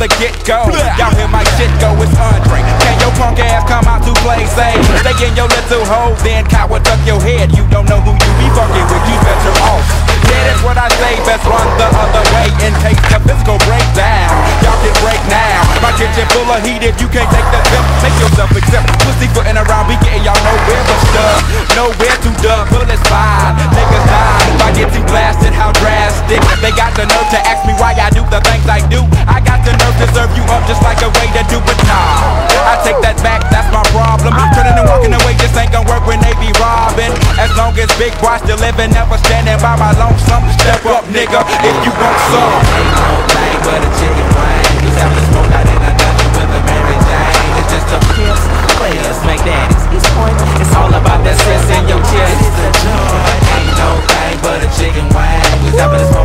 the get go. Y'all hear my shit go, it's Andre. Can your punk ass come out to play safe? Stay in your little hole, then coward duck your head. You don't know who you be fucking with, you better off. Yeah, that's what I say, best run the other way in case the physical break down. Y'all can break now. My kitchen full of heat if you can't take the tip. Make yourself accept. Pussy footing around, we getting y'all nowhere but stuff. Nowhere to duck, bullets fly. Niggas die if I get too blasted, They got the nerve to ask me why I do the things I do. I got the nerve to serve you up just like a way to do, but nah. I take that back, that's my problem. Turning and walking away just ain't gonna work when they be robbing. As long as Big Boi still living, never standing by my lonesome. Step up, nigga, if you want some. Ain't no thing but a chicken wing. Who's having a smoke out in a dungeon with a Mary Jane? It's just a pimps, players, make daddies. It's point. It's all about that stress in your chest. It's joy. Ain't no thing but a chicken wing. Having a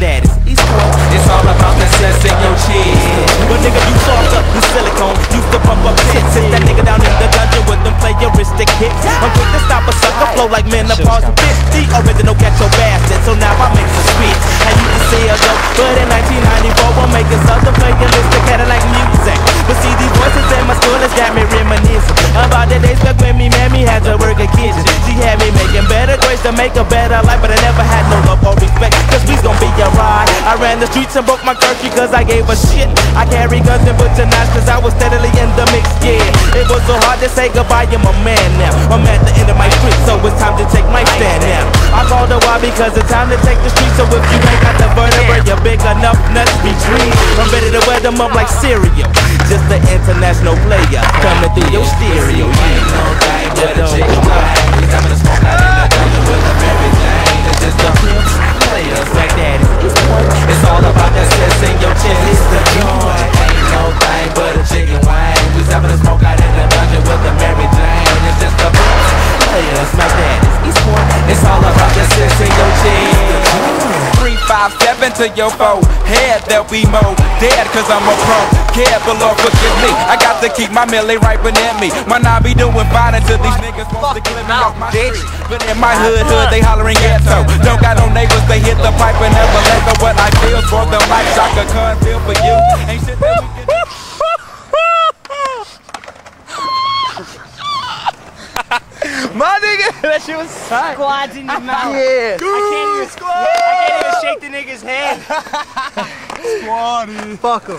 daddies. It's all about that stress in your chest. But nigga, you soft up, you silicone. Used to pump up hits. Sit that nigga down in the dungeon with them playeristic hits. I'm quick to stop a sucker flow like menopause. 50 original ghetto bastard. So now I make some spit. I used to say a dope, but in 1994 I'm making southern playeristic Cadillac music. But see these voices in my school has got me reminiscing about the days back when me mammy had to work a kitchen. She had me making better grades to make a better life, but I never had no the streets and broke my curfew cause I gave a shit. I carry guns and butcher knives cause I was steadily in the mix, yeah. It was so hard to say goodbye, I'm a man now. I'm at the end of my street, so it's time to take my stand now. I called a while because it's time to take the street, so if you ain't got the vertebrae, you're big enough, nuts be trees. I'm ready to wear them up like cereal. Just an international player coming through It's all about that stress in your chest. Three, five, seven to your foe. Head, that we be more dead, cause I'm a pro. Care, but Lord forgive me. I got to keep my millie right beneath me. Might not be doing fine until these niggas want to clear me off my street. But in my hood, hood, they hollering ghetto. Don't got no neighbors, they hit the pipe and never let go. What I feel for the life, Chaka Khan feel for you. Ain't shit that we can do. My nigga, that shit was tight. Squads in your mouth. Yeah. I can't even I can't even shake the nigga's head. Fuck him.